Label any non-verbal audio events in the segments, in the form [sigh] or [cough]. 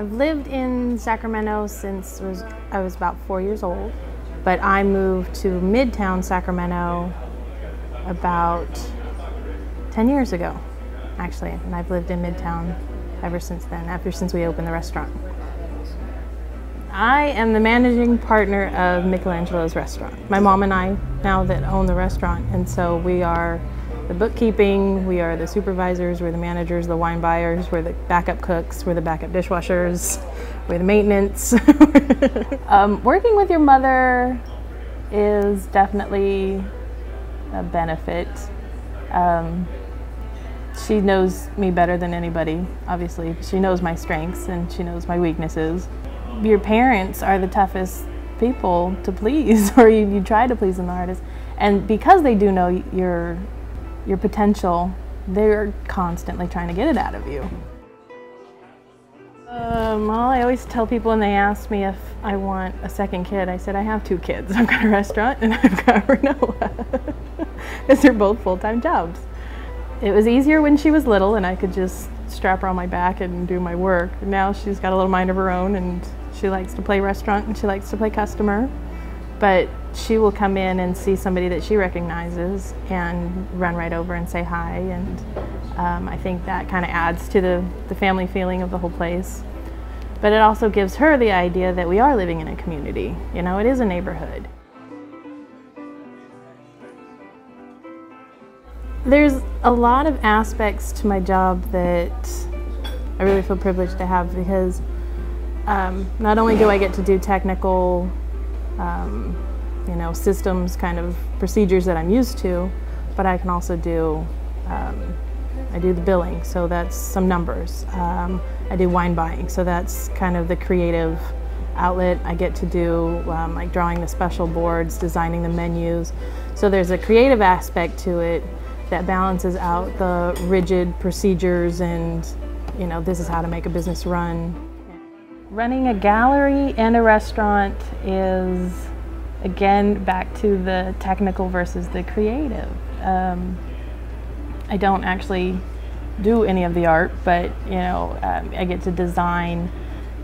I've lived in Sacramento since was, I was about four years old, but I moved to Midtown Sacramento about 10 years ago, actually, and I've lived in Midtown ever since then, ever since we opened the restaurant. I am the managing partner of Michelangelo's restaurant. My mom and I now that own the restaurant, and so we are the bookkeeping, we are the supervisors, we're the managers, the wine buyers, we're the backup cooks, we're the backup dishwashers, we're the maintenance. [laughs] um, working with your mother is definitely a benefit. Um, she knows me better than anybody, obviously. She knows my strengths and she knows my weaknesses. Your parents are the toughest people to please, [laughs] or you, you try to please an hardest. And because they do know your your potential, they're constantly trying to get it out of you. Um, well, I always tell people when they ask me if I want a second kid, I said I have two kids. [laughs] I've got a restaurant and [laughs] I've got Renoa, because [laughs] they're both full-time jobs. It was easier when she was little and I could just strap her on my back and do my work. Now she's got a little mind of her own and she likes to play restaurant and she likes to play customer. But she will come in and see somebody that she recognizes and run right over and say hi. And um, I think that kind of adds to the, the family feeling of the whole place. But it also gives her the idea that we are living in a community. You know, it is a neighborhood. There's a lot of aspects to my job that I really feel privileged to have because um, not only do I get to do technical um, you know, systems kind of procedures that I'm used to, but I can also do, um, I do the billing, so that's some numbers. Um, I do wine buying, so that's kind of the creative outlet. I get to do um, like drawing the special boards, designing the menus. So there's a creative aspect to it that balances out the rigid procedures and, you know, this is how to make a business run. Running a gallery and a restaurant is again, back to the technical versus the creative. Um, I don't actually do any of the art, but you know, um, I get to design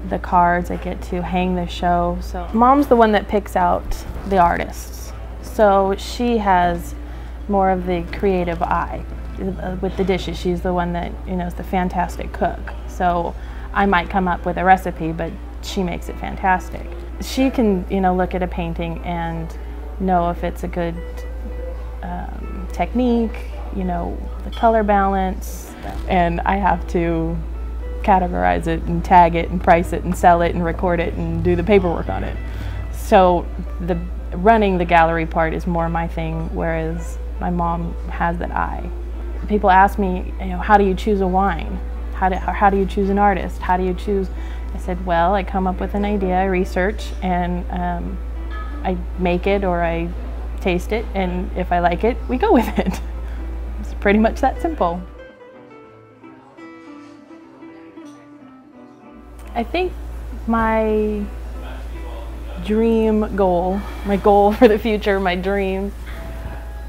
the cards, I get to hang the show. So mom's the one that picks out the artists. So she has more of the creative eye uh, with the dishes. She's the one that, you know, is the fantastic cook. So I might come up with a recipe, but she makes it fantastic she can, you know, look at a painting and know if it's a good um, technique, you know, the color balance, and I have to categorize it and tag it and price it and sell it and record it and do the paperwork on it. So the running the gallery part is more my thing, whereas my mom has that eye. People ask me, you know, how do you choose a wine? How do, how do you choose an artist? How do you choose I said, well, I come up with an idea, I research, and um, I make it or I taste it, and if I like it, we go with it. [laughs] It's pretty much that simple. I think my dream goal, my goal [laughs] for the future, my dream,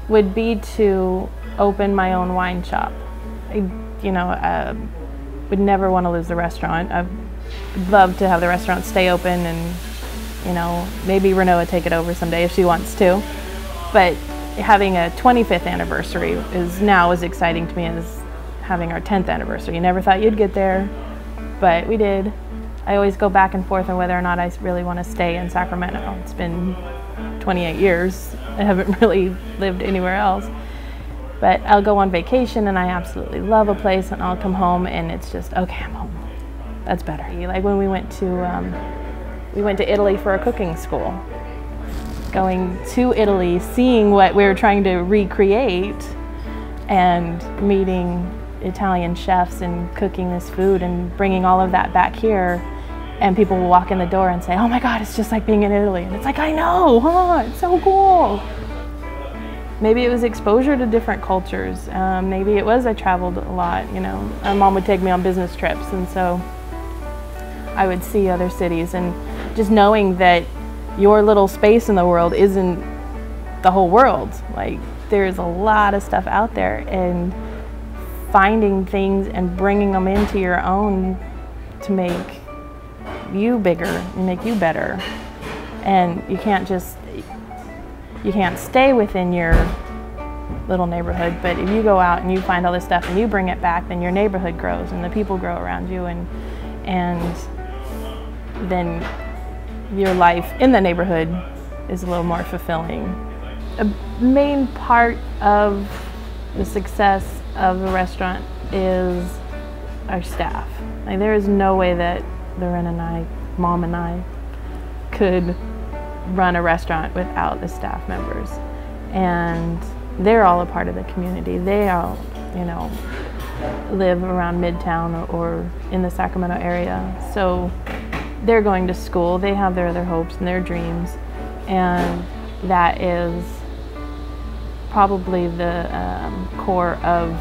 would be to open my own wine shop. I, you know, uh, would never want to lose the restaurant. I'd love to have the restaurant stay open and, you know, maybe Renoa take it over someday if she wants to. But having a 25th anniversary is now as exciting to me as having our 10th anniversary. You never thought you'd get there, but we did. I always go back and forth on whether or not I really want to stay in Sacramento. It's been 28 years. I haven't [laughs] really lived anywhere else. But I'll go on vacation and I absolutely love a place and I'll come home and it's just, okay, I'm home that's better. Like when we went to, um, we went to Italy for a cooking school. Going to Italy, seeing what we were trying to recreate and meeting Italian chefs and cooking this food and bringing all of that back here and people will walk in the door and say, oh my God, it's just like being in Italy. And it's like, I know, huh? It's so cool. Maybe it was exposure to different cultures. Um, maybe it was I traveled a lot, you know. My mom would take me on business trips and so I would see other cities and just knowing that your little space in the world isn't the whole world. Like there's a lot of stuff out there and finding things and bringing them into your own to make you bigger and make you better. And you can't just, you can't stay within your little neighborhood, but if you go out and you find all this stuff and you bring it back, then your neighborhood grows and the people grow around you and, and then your life in the neighborhood is a little more fulfilling. A main part of the success of the restaurant is our staff. Like there is no way that Loren and I, mom and I, could run a restaurant without the staff members. And they're all a part of the community. They all, you know, live around Midtown or in the Sacramento area. So they're going to school, they have their other hopes and their dreams. And that is probably the um, core of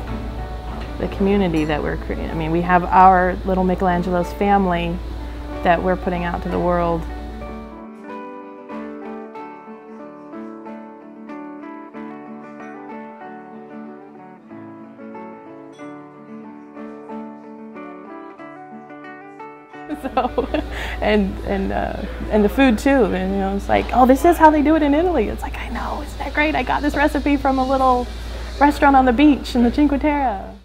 the community that we're creating. I mean, we have our little Michelangelo's family that we're putting out to the world. [laughs] so and and uh, and the food too and you know it's like oh this is how they do it in Italy. It's like I know isn't that great? I got this recipe from a little restaurant on the beach in the Cinque Terre